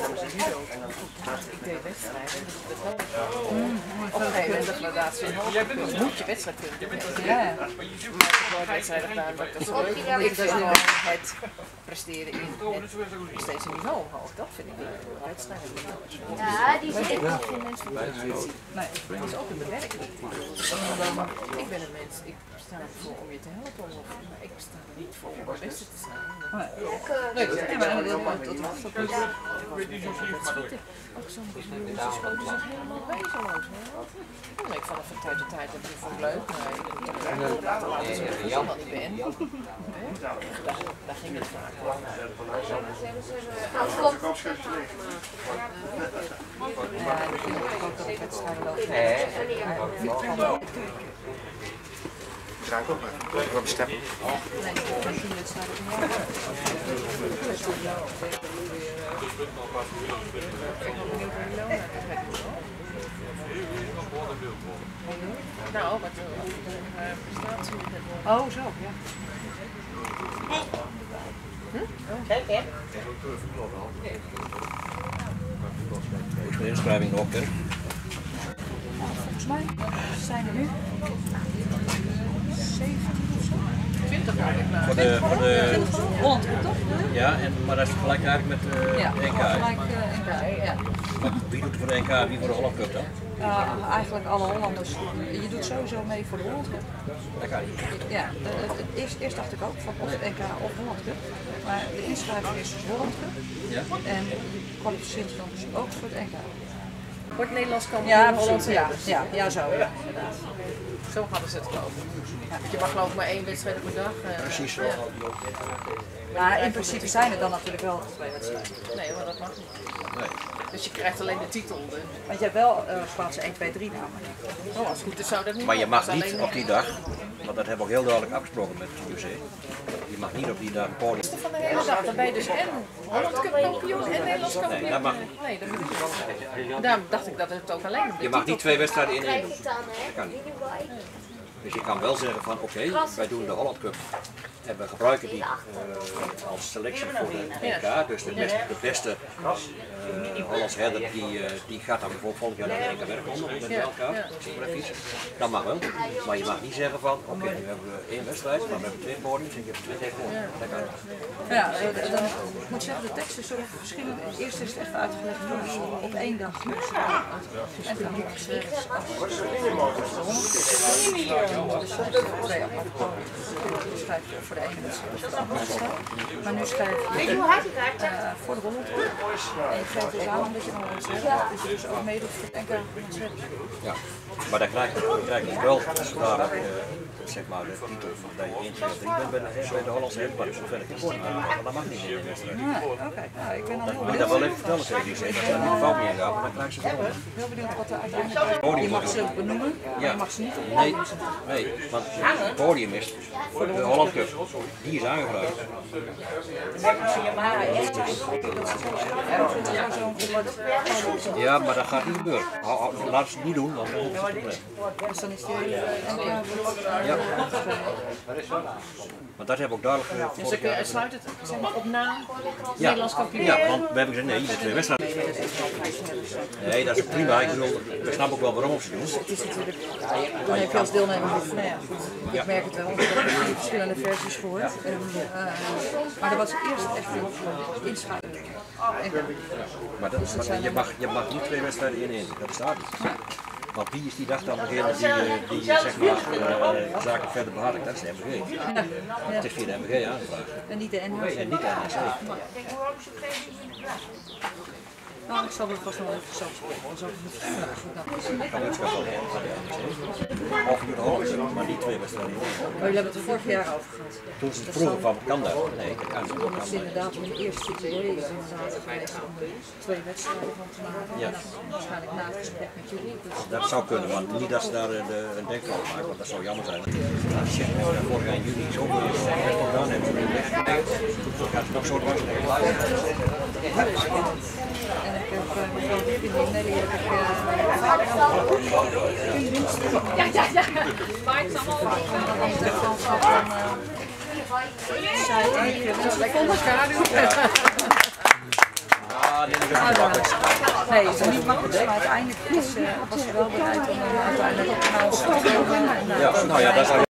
Ik deed wedstrijden, dus dat een gegeven moment de gradatie in hoog. Dus moet je wedstrijd kunnen doen. Ja, ja. Maar ik heb nooit wedstrijden gedaan, maar dat is leuk. Ik vind gewoon het presteren in het steeds een niveau omhoog. Dat vind ik leuk. Wedstrijden. Ja, die zit Ik heb geen mensen Nee, dat is ook in mijn werk. Ik ben een mens, ik sta ervoor om je te helpen, of, maar ik sta er niet voor om het beste te zijn. Nee, ja, maar dat, dat, dat, dat was ook niet. Schieten. Ook sommige jongens schoten zich helemaal wezenloos. Ik vanaf van tijd tot tijd heb ik vond het leuk, maar ik moet toch wel laten laten zien dat ik helemaal niet ben. Daar, daar ging het vaak om. Ja, ik vind ook dat ik wedstrijden lopen. Drank ook maar. Bestemmen. Nee, ik heb geen wedstrijden meer. Nou, wat de uh, prestatie Oh, zo, ja. De inschrijving nog, hè? Volgens mij zijn er nu. 20 jaar ik na. Voor de, voor de, Holland toch? ja, en, maar dat is gelijk eigenlijk met eh, Ja, de NK. gelijk eh, NK, ja. Wie doet voor de NK, wie voor de Holland Cup dan? Uh, eigenlijk alle Hollanders. Je doet sowieso mee voor de Holland Cup. Ja, eh, het- eerst, eerst dacht ik ook van of NK of Holland Cup. Maar de inschrijving is Holland Cup. Ja? En je kwalificeert je dan dus ook voor het NK. Wordt Nederlands kampioen Ja, Hollandse ja, ja, ja, zo. Ja, inderdaad. Zo hadden ze het gelopen. Je mag geloof ik maar één wedstrijd per dag. eh, Precies zo. ja. Maar in principe zijn er dan natuurlijk wel twee wedstrijden. Nee, maar dat mag niet. Nee. Dus je krijgt alleen de titel. De... Want je hebt wel uh, plaatsen 1, 2, 3 namen. Oh, als het goed is zou dat niet Maar je mag is niet alleen op die dag, want dat hebben we ook heel duidelijk afgesproken met het UC. Je mag niet op die dag een podium. Van de hele dag, dan ben je dus en Holland Cup kampioen en Nederlands kampioen. Nee, dat mag niet. Nee, dat moet niet. Daarom dacht ik dat het ook alleen op de Je mag niet twee wedstrijden in één doen. dan, hè? Dat kan niet. Dus je kan wel zeggen van oké, wij doen de Holland Cup en we gebruiken die eh, als selectie voor de NK. Dus de beste, de beste eh, Hollands herder die, eh, die gaat dan bijvoorbeeld volgend jaar naar de NK werkronde met iets. Dat mag wel. Maar je mag niet zeggen van oké, nu hebben we één wedstrijd, maar we hebben twee podiums en je hebt twee tegenwoordig. Ja, dan, ik moet zeggen, de tekst is zo verschillend. Eerst is het even uitgelegd dus op één dag. En dan dus dat is twee aparte podiums. Dus schrijf je voor de ene wedstrijd of voor de andere wedstrijd. Maar nu schrijf je ik eh, voor de Cup. En je geeft dus aan omdat je dan Hollands hebt. Dus je dus ook meedoet voor het hebt. Ja, maar dan krijg je, dan krijg je wel eh, zeg maar, de titel van dat je 1, 2 of 3 bent bij de, bij de Hollandse Headbar, dus zover ik het. Maar dat mag niet in de wedstrijd. Ah, Oké, nou, ik ben dan heel Moet je dat wel even vertellen tegen die dat er niet fout meer gaat, maar dan krijg je ze gewoon. Heel benieuwd wat er uiteindelijk Je mag ze benoemen, maar je mag ze niet op Nee, nee, want het podium is voor de Holland Die is aangevraagd. Ja, maar dat gaat niet gebeuren. Laat ze het niet doen, want dan probleem. Is hele NK Ja. Maar dat hebben we ook duidelijk gezegd. Dus ik sluit het zeg maar, op naam Ja, Nederlands kampioen. ja, want we hebben gezegd nee, moet twee wedstrijden. Nee, dat is prima. Ik bedoel, we snappen ook wel waarom ze doen. Het is natuurlijk, dan heb je als deelnemer nou ja, ik merk het wel, versies gehoord. En, eh, maar er was eerst echt een inschrijving. Maar, dat, maar je, mag, je mag niet twee wedstrijden in één. Dat bestaat niet. Want wie is die dag dan degene die, die zeg maar, eh, zaken verder behartigt? Dat is de MBG. Het is via de MBG aangevraagd. En niet de NHC. En niet de NSC. Nou, ik zal er vast nog even zelf spreken. De. Of je de Hollandse, maar niet twee wedstrijden in. Maar jullie hebben het er vorig jaar over gehad. Toen ze het vroegen van, kan dat? Nee, dat kan niet. Dat is inderdaad een eerste idee is inderdaad geweest om twee wedstrijden van te maken. Ja. En waarschijnlijk na het gesprek met jullie. Dat zou kunnen, maar niet dat ze daar eh, de, een denkfout maken, want dat zou jammer zijn. Shit, vorig jaar in juli zoveel echt gedaan hebben. Dan gaat het nog zo dwars. En ik heb mevrouw en Nelly heb ik vaak Ja, ja, ja. aan de telefoon gehad van zij ik heb Lekker elkaar doen. Ja, in de rugbakkers. Nee, het is niet makkelijk, maar uiteindelijk is, uh, was ze wel bereid om hem uiteindelijk ons te komen. Nou ja, dat